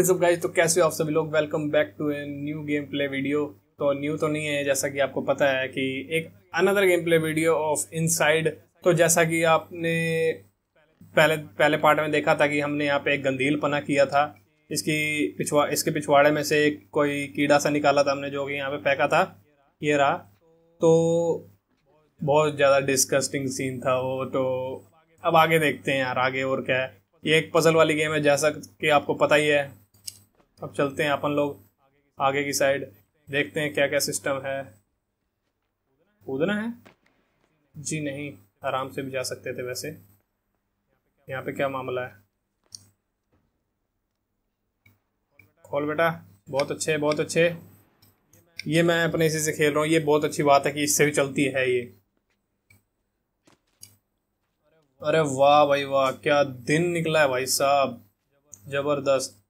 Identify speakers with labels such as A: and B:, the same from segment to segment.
A: Is guys तो कैसे हो आप सभी लोग? Welcome back to a new game play video तो न्यू तो नहीं है, जैसा कि आपको पता है कि एक another game play video of inside तो जैसा कि आपने पहले पहले पार्ट में देखा था कि हमने यहाँ पे एक गंदील पना किया था। इसकी पिछवा, इसके पिछवाड़े में से एक कोई कीड़ा सा निकाला था हमने, जो कि यहाँ पे फेंका था। ये रहा। तो बहुत ज़्यादा डिस्कस्टिंग सीन था वो तो अब आगे देखते हैं यार, आगे और क्या है। ये एक पजल वाली गेम है, जैसा कि आपको पता ही है। अब चलते हैं अपन लोग आगे की साइड देखते हैं क्या क्या सिस्टम है। कूदना है? जी नहीं, आराम से भी जा सकते थे वैसे। यहाँ पे क्या मामला है? खोल बेटा, बहुत अच्छे बहुत अच्छे। ये मैं अपने इसी से खेल रहा हूँ, ये बहुत अच्छी बात है कि इससे भी चलती है ये। अरे वाह भाई वाह, क्या दिन निकला है भाई साहब। ज़बरदस्त।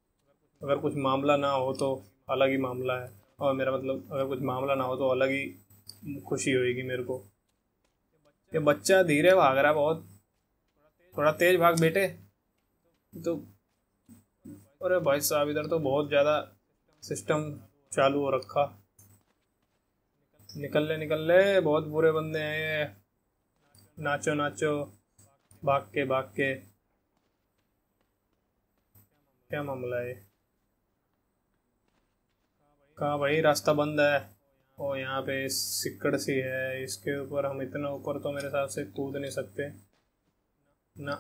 A: अगर कुछ मामला ना हो तो अलग ही मामला है। और मेरा मतलब अगर कुछ मामला ना हो तो अलग ही खुशी होएगी मेरे को। ये बच्चा धीरे भाग रहा बहुत। थोड़ा तेज भाग बेटे। तो अरे भाई साहब, इधर तो बहुत ज़्यादा सिस्टम चालू हो रखा। निकल ले निकल ले बहुत बुरे बंदे हैं ये। नाचो नाचो, भाग के भाग के। क्या मामला है कहा भाई? रास्ता बंद है। और यहाँ पे सिक्कड़ सी है। इसके ऊपर हम इतना ऊपर तो मेरे हिसाब से कूद नहीं सकते। ना।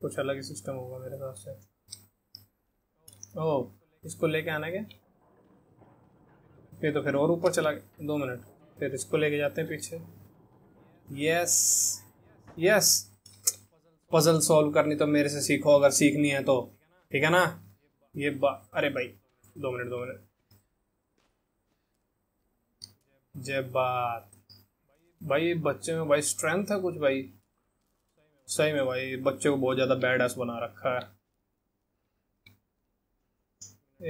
A: कुछ अलग ही सिस्टम होगा मेरे हिसाब से। ओह, इसको लेके आना क्या? ये तो फिर और ऊपर चला गया। दो मिनट। फिर इसको लेके जाते हैं पीछे। यस यस पजल सॉल्व करनी तो मेरे से सीखो। अगर सीखनी है तो। ठीक है ना? ये बा अरे भाई, दो मिनट दो मिनट। जय बात। भाई, बच्चे में भाई स्ट्रेंथ है कुछ भाई। सही में भाई, बच्चे को बहुत ज़्यादा बैड एस बना रखा है।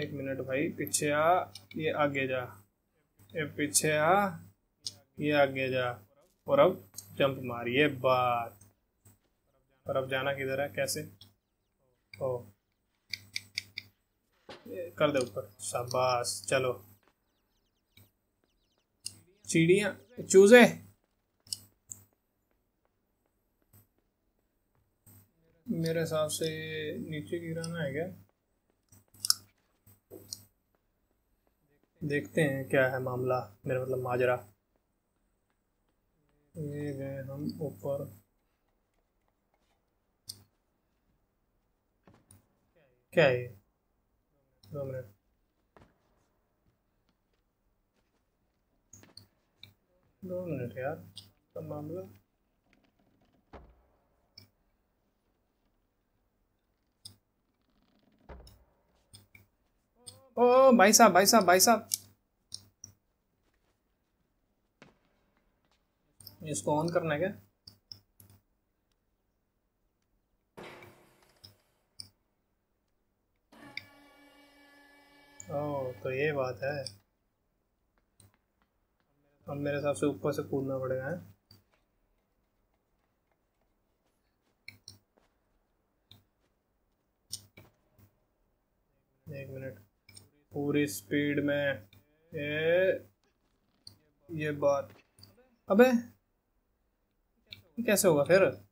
A: एक मिनट भाई, पीछे आ, ये आगे जा। ये पीछे आ, ये आगे जा। और अब जंप मारिए, बात। और अब जाना किधर है, कैसे? ओ। कर दे ऊपर। शाबाश, चलो। चिड़िया चूजे? मेरे हिसाब से नीचे गिराना है क्या? देखते हैं क्या है मामला, मेरा मतलब माजरा। ये गए हम ऊपर। क्या है दो मिनट। दो मिनट यार, सब मामला। ओ, भाई साहब भाई साहब भाई साहब। इसको ऑन करना है क्या? ओ तो ये बात है। अब मेरे हिसाब से ऊपर से कूदना पड़ेगा, है। एक मिनट। पूरी स्पीड में ये ये बात। अबे कैसे होगा फिर?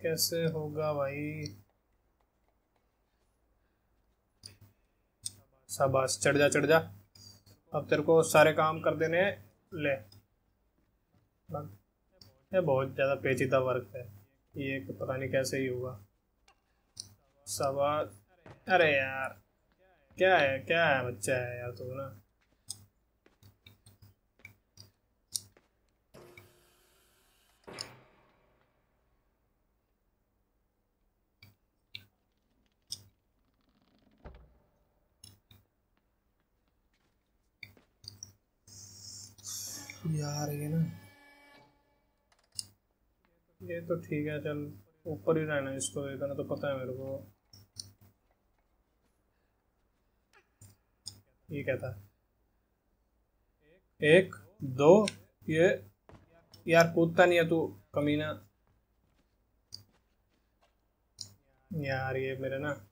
A: कैसे होगा भाई? शाबाश चढ़ जा चढ़ जा। अब तेरे को सारे काम कर देने ले। ये बहुत ज़्यादा पेचीदा वर्क है। ये पता नहीं कैसे ही होगा। शाबाश। अरे यार। क्या है क्या है? बच्चा है यार तू ना। ये तो ठीक है, चल, ऊपर ही रहना इसको इतना तो पता है मेरे को। ये था? एक, दो, ये, यार, कूदता नहीं है तू, कमीना। यार, ये मेरे ना,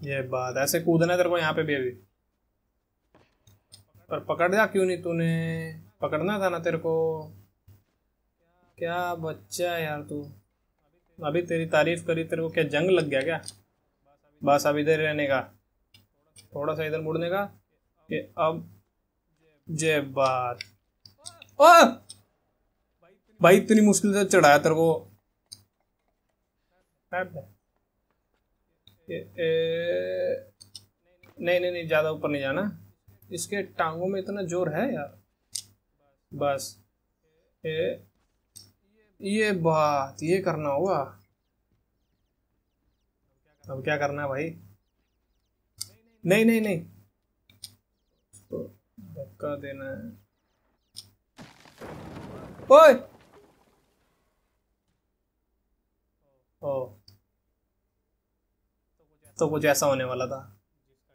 A: ये बात, ऐसे कूदना तेरे को यहाँ पे भी अभी। पर पकड़ जा, क्यों नहीं तूने? पकड़ना था ना तेरे को। क्या बच्चा यार तू। अभी तेरी तारीफ़ करी, तेरे को क्या जंग लग गया क्या? बस अभी इधर रहने का। थोड़ा सा इधर मुड़ने का। कि अब जय बात। ओ! भाई, इतनी मुश्किल से चढ़ाया तेरे को। नहीं नहीं नहीं, ज़्यादा ऊपर नहीं जाना। इसके टांगों में इतना ज़ोर है यार? बस। ए, ये बात ये करना होगा अब क्या करना है भाई? नहीं नहीं नहीं। तो धक्का देना है। ओए! ओ। तो कुछ ऐसा होने वाला था।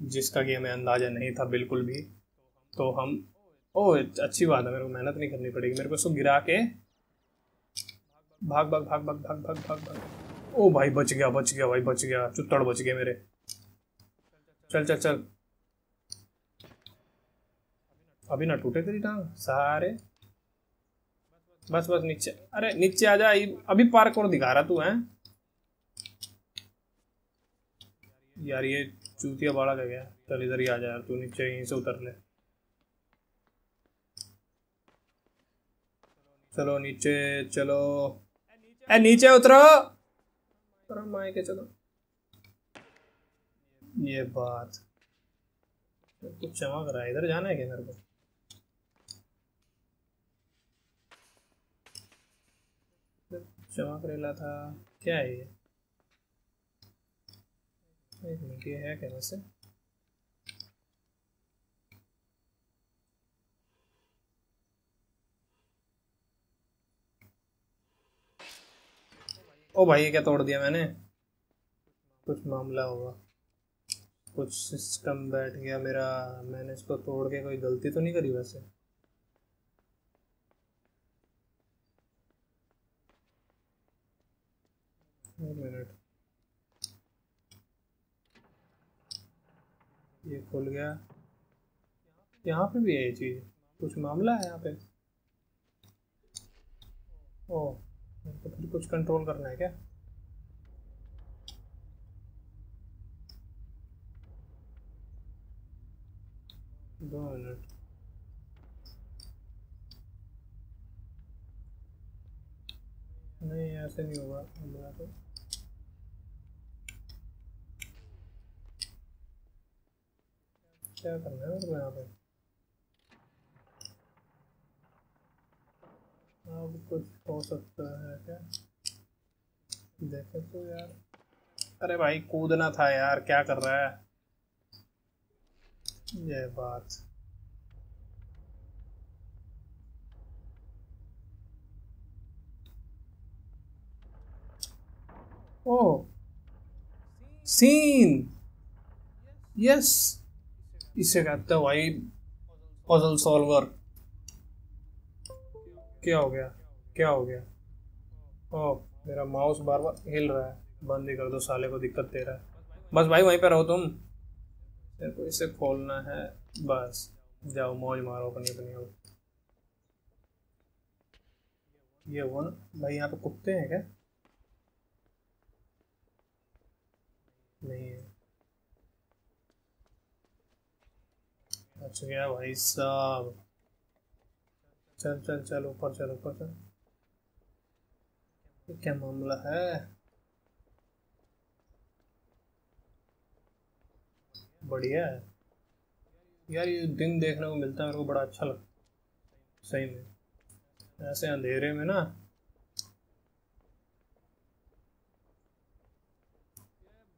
A: जिसका कि हमें अंदाज़ा नहीं था बिल्कुल भी तो हम, ओ, अच्छी बात है, मेरे को मेहनत नहीं करनी पड़ेगी, मेरे को उसको गिरा के भाग भाग भाग भाग भाग भाग भाग भाग। ओ भाई, बच गया बच गया, भाई, बच गया, चुत्तड़ बच गए मेरे। चल चल चल। अभी ना टूटे तेरी टांग, सारे। बस बस, नीचे, अरे, नीचे आ जा, अभी पार्क और दिखा रहा तू, है? यार, ये चूतिया बाड़ा का गया। चल इधर ही आ जा यार तू नीचे यहीं से उतर ले। चलो नीचे चलो। ए नीचे उतरो। उतरो माए के चलो। ये बात। कुछ चमक रहा है इधर जाना है क्या मेरे को? चमक रेला था क्या है ये? क्या वैसे ओ भाई, ये क्या तोड़ दिया मैंने? कुछ मामला होगा। कुछ सिस्टम बैठ गया मेरा। मैंने इसको तोड़ के कोई गलती तो नहीं करी वैसे एक मिनट ये खुल गया। यहाँ पे भी है ये चीज़। कुछ मामला है यहाँ पे? ओ तो फिर कुछ कंट्रोल करना है क्या? दो मिनट। नहीं, ऐसे नहीं होगा। तो क्या करना है यहाँ पे? अब कुछ हो सकता है क्या? देखे तो यार। अरे भाई, कूदना था यार, क्या कर रहा है? ये बात। Oh, scene. यस। इसे कहते हैं भाई पजल सॉल्वर क्या हो गया? क्या हो गया? ओ, मेरा माउस बार बार हिल रहा है। बंद ही कर दो, साले को दिक्कत दे रहा है। बस भाई, वहीं पर रहो तुम। मेरे को इसे खोलना है। बस, जाओ, मौज मारो अपनी अपनी हो ये वो ना? भाई, यहाँ पे कुत्ते हैं क्या? नहीं है। अच्छा गया भाई साहब। चल चल चल, ऊपर चल ऊपर चल। क्या मामला है? बढ़िया है। यार, ये दिन देखने को मिलता है, मेरे को बड़ा अच्छा लगता सही में। ऐसे अंधेरे में ना,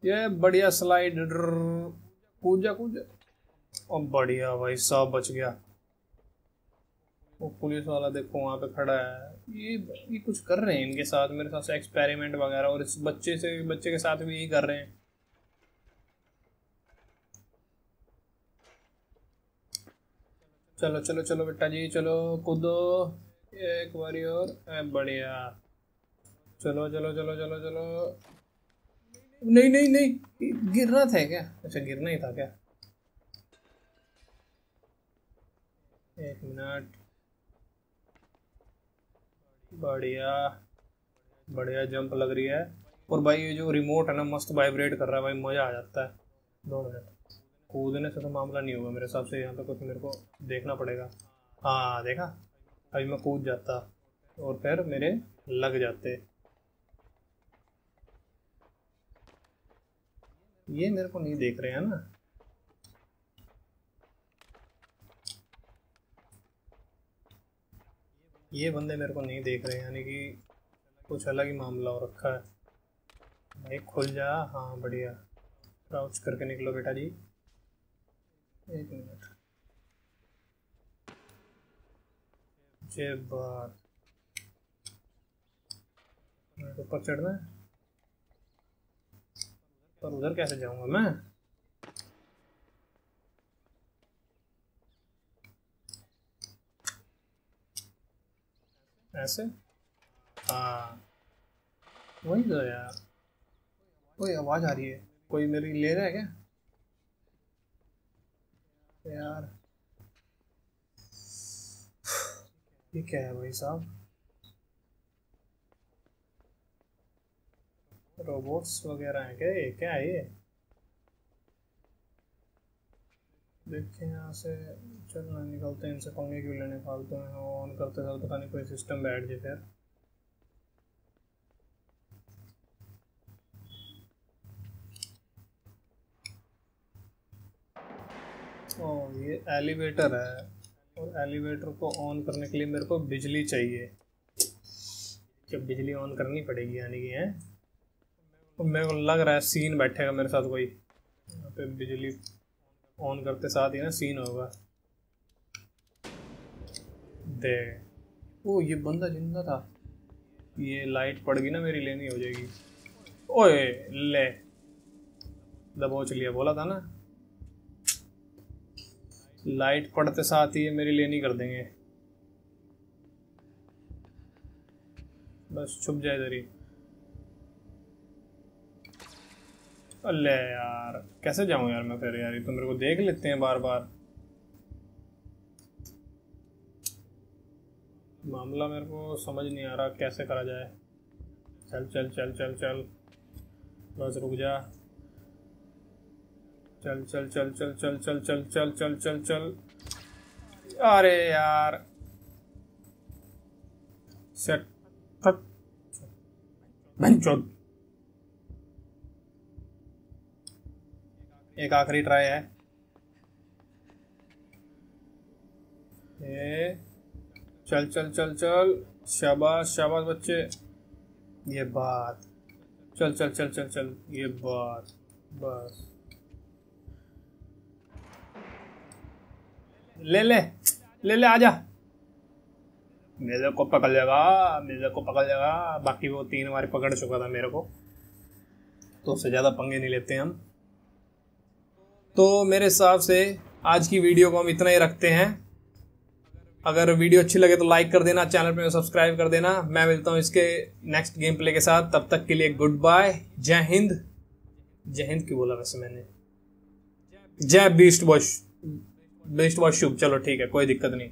A: ये बढ़िया स्लाइड पूजा कूजा और बढ़िया भाई सब बच गया। वो पुलिस वाला देखो वहाँ पे खड़ा है। ये ये कुछ कर रहे हैं इनके साथ? मेरे साथ एक्सपेरिमेंट वगैरह और इस बच्चे से, बच्चे के साथ भी यही कर रहे हैं। चलो चलो चलो बेटा जी, चलो, कूदो। एक बारी और। बढ़िया। चलो चलो चलो चलो चलो। नहीं नहीं नहीं गिरना था क्या? अच्छा गिरना ही था क्या? एक मिनट। बढ़िया बढ़िया जंप लग रही है। और भाई ये जो रिमोट है ना, मस्त वाइब्रेट कर रहा है भाई, मज़ा आ जाता है। दो मिनट। कूदने से तो मामला नहीं होगा मेरे हिसाब से, यहाँ पे कुछ मेरे को देखना पड़ेगा। हाँ देखा? अभी मैं कूद जाता, और फिर मेरे लग जाते। ये मेरे को नहीं देख रहे हैं ना? ये बंदे मेरे को नहीं देख रहे, यानी कि कुछ अलग ही मामला हो रखा है। भाई, खुल जा। हाँ बढ़िया। क्राउच करके निकलो बेटा जी। एक मिनट। जे बात। मेरे है पर उधर कैसे जाऊँगा मैं? ऐसे? हाँ वही तो यार। कोई आवाज़ आ रही है? कोई मेरी ले रहा है क्या? यार। ये क्या है भाई साहब? रोबोट्स वगैरह हैं क्या ये? क्या है ये? देखते हैं यहाँ से। चलना निकलते हैं, इनसे पंगे क्यों लेने? फालतू हैं ऑन करते समय पता नहीं कोई सिस्टम बैठ जाए फिर। ओ, ये एलिवेटर है। और एलिवेटर को ऑन करने के लिए मेरे को बिजली चाहिए। जब बिजली ऑन करनी पड़ेगी, यानी कि, है? मेरे को लग रहा है सीन बैठेगा मेरे साथ कोई। यहाँ पे बिजली ऑन करते साथ ही ना सीन होगा। दे। ओ ये बंदा ज़िंदा था। ये लाइट पड़ गई ना मेरी लेनी हो जाएगी। ओए ले। दबोच लिया बोला था ना। लाइट पड़ते साथ ही ये मेरी लेनी कर देंगे। बस छुप जाए इधर ही अल्ले यार कैसे जाऊँ यार मैं फिर यार ये तो मेरे को देख लेते हैं बार बार मामला मेरे को समझ नहीं आ रहा कैसे करा जाए चल चल चल चल चल बस रुक जा चल चल चल चल चल चल चल चल चल चल चल अरे यार सेट बेंचोद एक आखिरी ट्राई है। ए चल चल चल चल, शाबाश शाबाश बच्चे। ये बात। चल चल चल चल चल, ये बात, बस। ले ले ले ले, आजा। मेरे को पकड़ लेगा, मेरे को पकड़ लेगा। बाकी वो तीन बार पकड़ चुका था मेरे को। तो उससे ज़्यादा पंगे नहीं लेते हम। तो मेरे हिसाब से आज की वीडियो को हम इतना ही रखते हैं। अगर वीडियो अच्छी लगे तो लाइक कर देना चैनल पे सब्सक्राइब कर देना। मैं मिलता हूँ इसके नेक्स्ट गेम प्ले के साथ। तब तक के लिए गुड बाय जय हिंद। जय हिंद क्यों बोला वैसे मैंने? जय बीस्ट वॉश बीस्ट वॉश शुभ। चलो ठीक है, कोई दिक्कत नहीं।